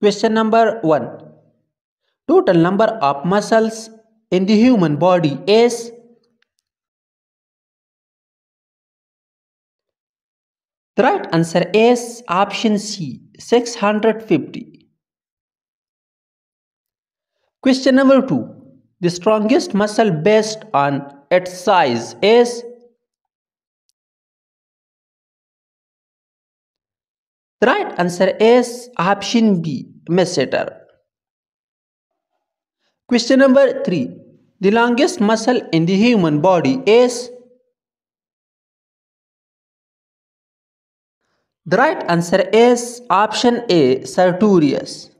Question number 1. Total number of muscles in the human body is The right answer is option C 650. Question number 2. The strongest muscle based on its size is The right answer is option B, masseter. Question number 3. The longest muscle in the human body is The right answer is option A, sartorius.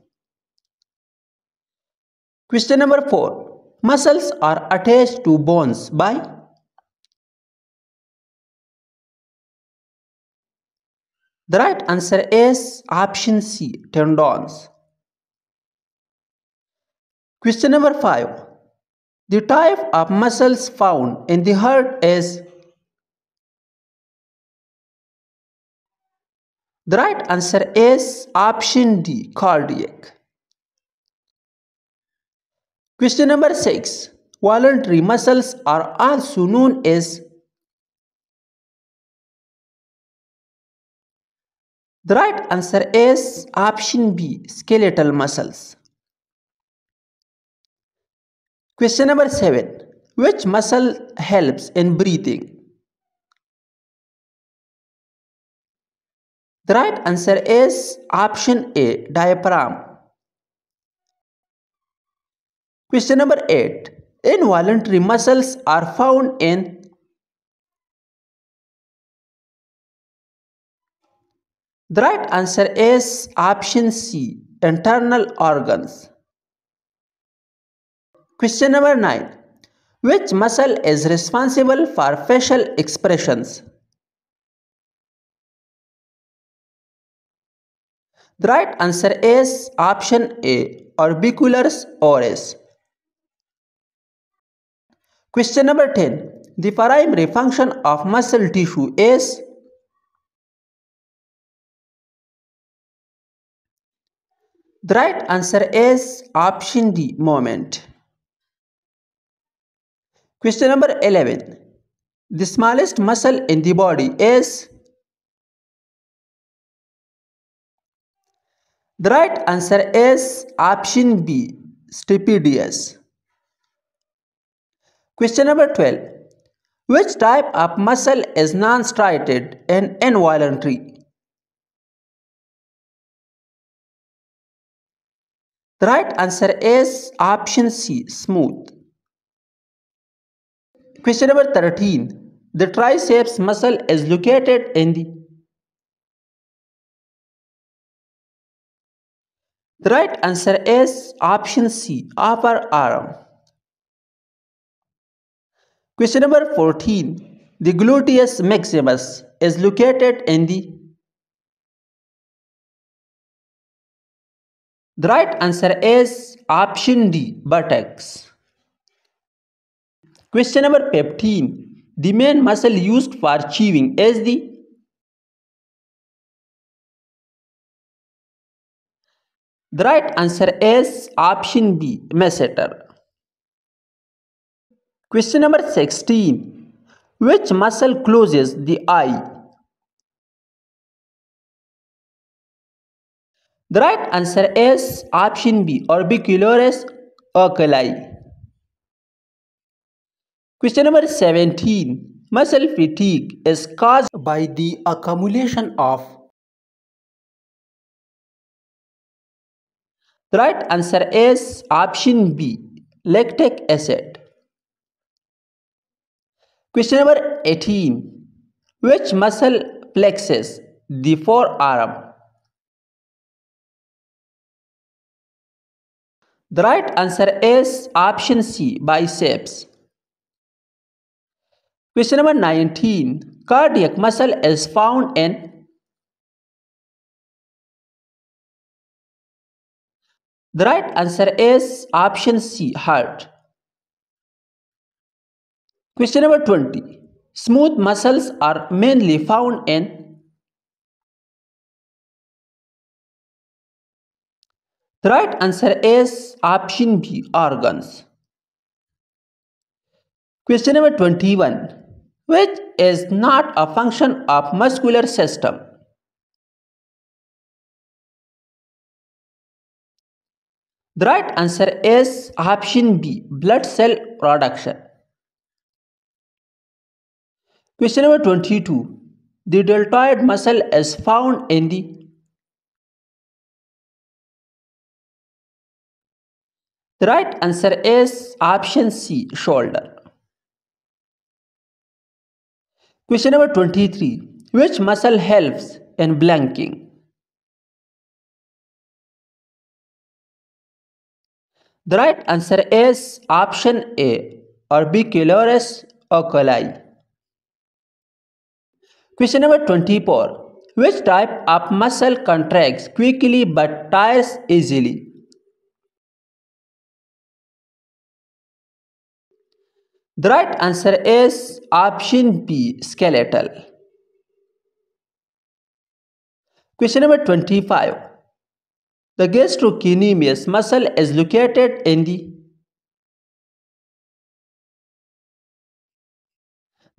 Question number 4. Muscles are attached to bones by The right answer is option C, tendons. Question number 5. The type of muscles found in the heart is The right answer is option D, cardiac. Question number 6. Voluntary muscles are also known as The right answer is option B, skeletal muscles. Question number 7. Which muscle helps in breathing? The right answer is option A, diaphragm. Question number 8. Involuntary muscles are found in The right answer is option C, internal organs. Question number 9. Which muscle is responsible for facial expressions? The right answer is option A, orbicularis oris. Question number 10. The primary function of muscle tissue is The right answer is option D, moment. Question number 11. The smallest muscle in the body is The right answer is option B, stapedius. Question number 12. Which type of muscle is non-striated and involuntary? The right answer is option C, smooth. Question number 13. The triceps muscle is located in the The right answer is option C, upper arm. Question number 14. The gluteus maximus is located in the The right answer is option D, buttocks. Question number 15. The main muscle used for chewing is the The right answer is option B, masseter. Question number 16. Which muscle closes the eye? The right answer is option B orbicularis oculi question number seventeen muscle fatigue is caused by the accumulation of the right answer is option B lactic acid question number eighteen which muscle flexes the forearm The right answer is option C, biceps. Question number 19. Cardiac muscle is found in The right answer is option C, heart. Question number 20. Smooth muscles are mainly found in The right answer is option B organs. Question number 21 which is not a function of muscular system. The right answer is option B blood cell production. Question number 22 The deltoid muscle is found in the The right answer is option C shoulder. Question number 23. Which muscle helps in blanking? The right answer is option A orbicularis oculi. Question number 24. Which type of muscle contracts quickly but tires easily? The right answer is option B skeletal. Question number 25. The gastrocnemius muscle is located in the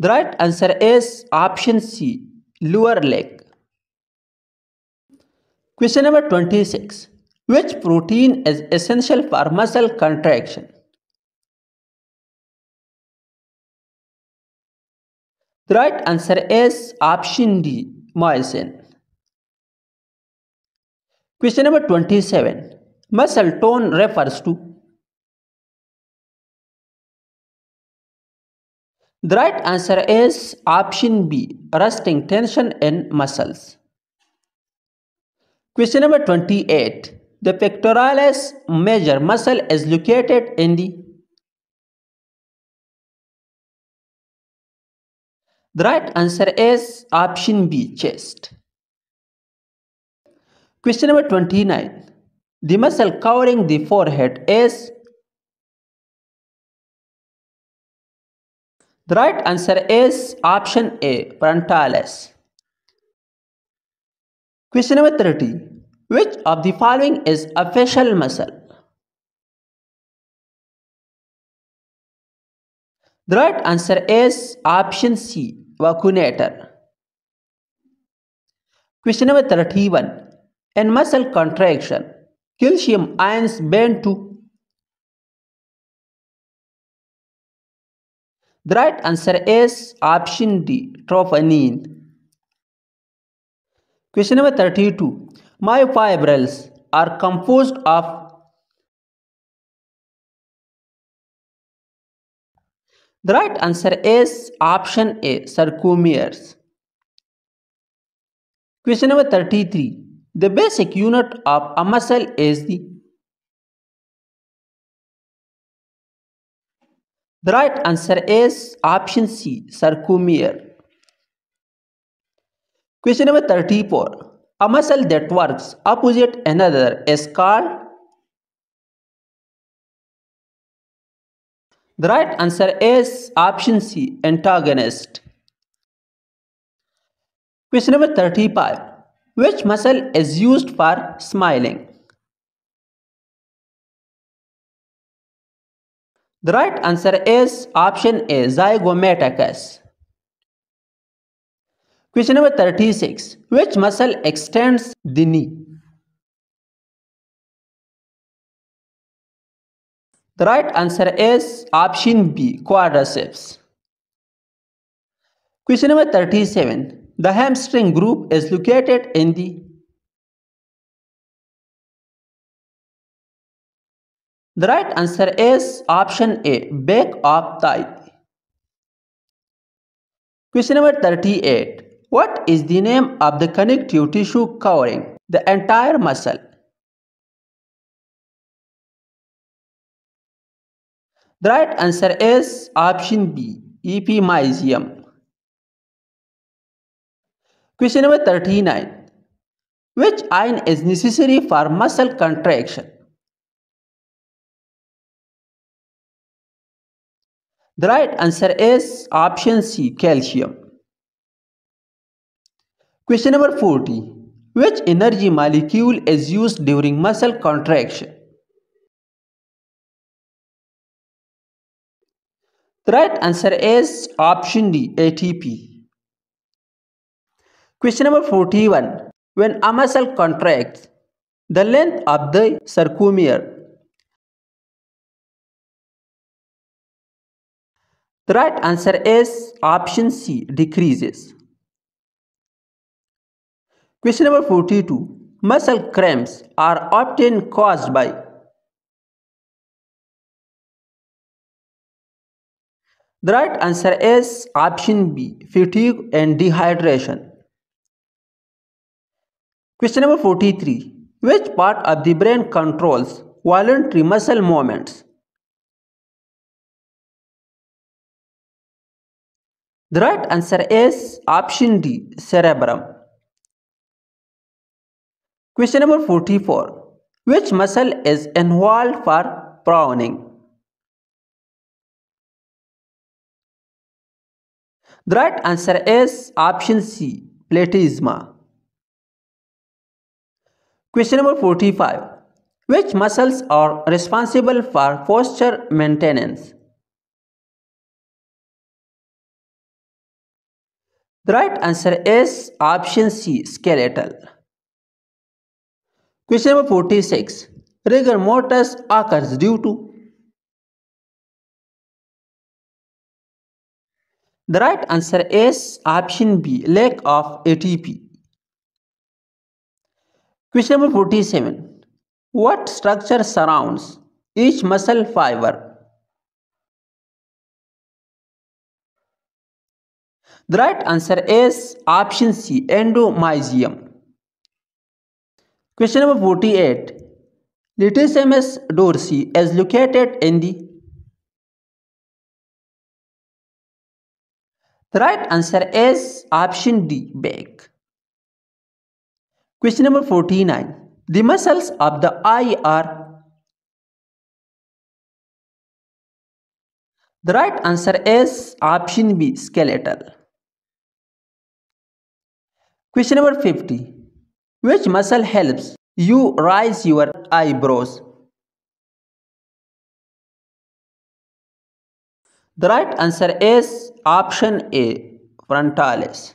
The right answer is option C lower leg. Question number 26. Which protein is essential for muscle contraction? The right answer is option D, myosin. Question number 27. Muscle tone refers to The right answer is option B, resting tension in muscles. Question number 28. The pectoralis major muscle is located in the The right answer is option B, chest. Question number 29. The muscle covering the forehead is The right answer is option A, frontalis. Question number 30. Which of the following is a facial muscle? The right answer is option C, vacunator. Question number 31. In muscle contraction, calcium ions bend to The right answer is option D, troponin. Question number 32. Myofibrils are composed of The right answer is option A, sarcomeres. Question number 33. The basic unit of a muscle is the The right answer is option C, sarcomere. Question number 34. A muscle that works opposite another is called The right answer is option C, antagonist. Question number 35. Which muscle is used for smiling? The right answer is option A, zygomaticus. Question number 36. Which muscle extends the knee? The right answer is option B, quadriceps. Question number 37. The hamstring group is located in the The right answer is option A, back of thigh. Question number 38. What is the name of the connective tissue covering the entire muscle? The right answer is option B, epimysium. Question number 39. Which ion is necessary for muscle contraction? The right answer is option C, calcium. Question number 40. Which energy molecule is used during muscle contraction? The right answer is option D, ATP. Question number 41. When a muscle contracts, the length of the sarcomere. The right answer is option C, decreases. Question number 42. Muscle cramps are often caused by The right answer is option B, fatigue and dehydration. Question number 43. Which part of the brain controls voluntary muscle movements? The right answer is option D, cerebrum. Question number 44. Which muscle is involved for prawning? The right answer is option C, platysma. Question number 45. Which muscles are responsible for posture maintenance? The right answer is option C, skeletal. Question number 46. Rigor mortis occurs due to The right answer is option B, lack of ATP. Question number 47. What structure surrounds each muscle fiber? The right answer is option C, endomysium. Question number 48. Latissimus dorsi is located in the The right answer is option D, back. Question number 49. The muscles of the eye are The right answer is option B, skeletal. Question number 50. Which muscle helps you raise your eyebrows? The right answer is option A, frontalis.